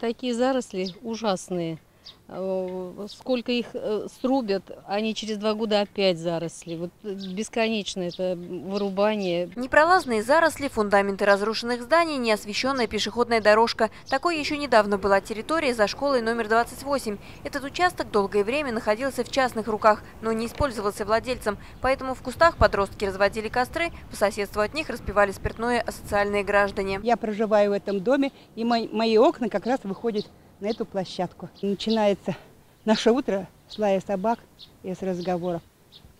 Такие заросли ужасные. Э, Сколько их э, срубят, они через два года опять заросли. Вот бесконечно это вырубание. Непролазные заросли, фундаменты разрушенных зданий, неосвещенная пешеходная дорожка. Такой еще недавно была территория за школой номер 28. Этот участок долгое время находился в частных руках, но не использовался владельцем. Поэтому в кустах подростки разводили костры, по соседству от них распивали спиртное асоциальные граждане. Я проживаю в этом доме, и мои, мои окна как раз выходят на эту площадку. Начинается наше утро с лая собак и с разговоров.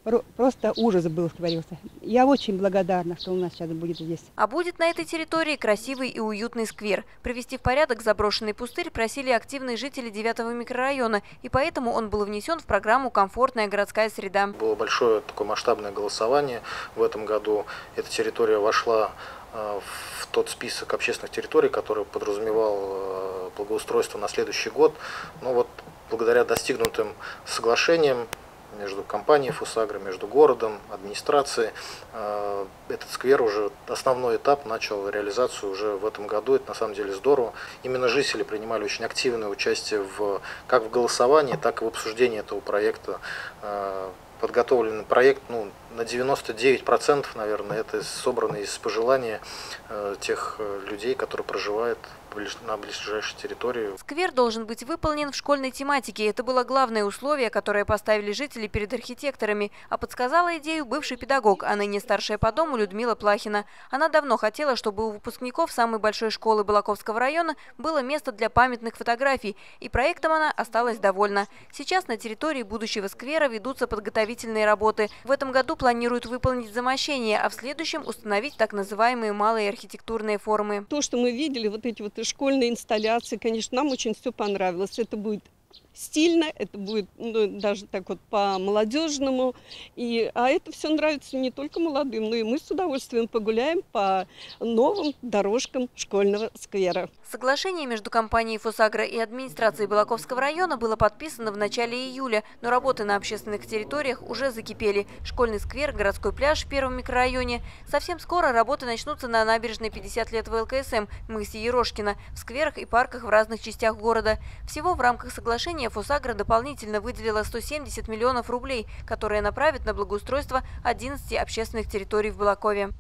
Про- Просто ужас был творился. Я очень благодарна, что у нас сейчас будет здесь. А будет на этой территории красивый и уютный сквер. Привести в порядок заброшенный пустырь просили активные жители 9 микрорайона, и поэтому он был внесен в программу «Комфортная городская среда». Было большое такое масштабное голосование в этом году. Эта территория вошла э, в тот список общественных территорий, который подразумевал э, благоустройство на следующий год. Но вот благодаря достигнутым соглашениям между компанией «Фусагро», между городом, администрацией, э, этот сквер уже, основной этап начал реализацию уже в этом году. Это на самом деле здорово. Именно жители принимали очень активное участие в, как в голосовании, так и в обсуждении этого проекта. Э, Подготовленный проект ну, на 99%, наверное, это собрано из пожеланий э, тех людей, которые проживают на ближайшей территории. Сквер должен быть выполнен в школьной тематике. Это было главное условие, которое поставили жители перед архитекторами. А подсказала идею бывший педагог, а ныне старшая по дому Людмила Плахина. Она давно хотела, чтобы у выпускников самой большой школы Балаковского района было место для памятных фотографий. И проектом она осталась довольна. Сейчас на территории будущего сквера ведутся подготовительные работы. В этом году планируют выполнить замощение, а в следующем установить так называемые малые архитектурные формы. То, что мы видели, вот эти вот школьные инсталляции, конечно, нам очень все понравилось. Это будет стильно, это будет ну, даже так вот по-молодежному. И, а это все нравится не только молодым, но и мы с удовольствием погуляем по новым дорожкам школьного сквера. Соглашение между компанией «Фосагро» и администрацией Балаковского района было подписано в начале июля, но работы на общественных территориях уже закипели. Школьный сквер, городской пляж в первом микрорайоне. Совсем скоро работы начнутся на набережной 50 лет ВЛКСМ, мысе Ерошкина, в скверах и парках в разных частях города. Всего в рамках соглашения «Фосагро» дополнительно выделила 170 миллионов рублей, которые направят на благоустройство 11 общественных территорий в Балакове.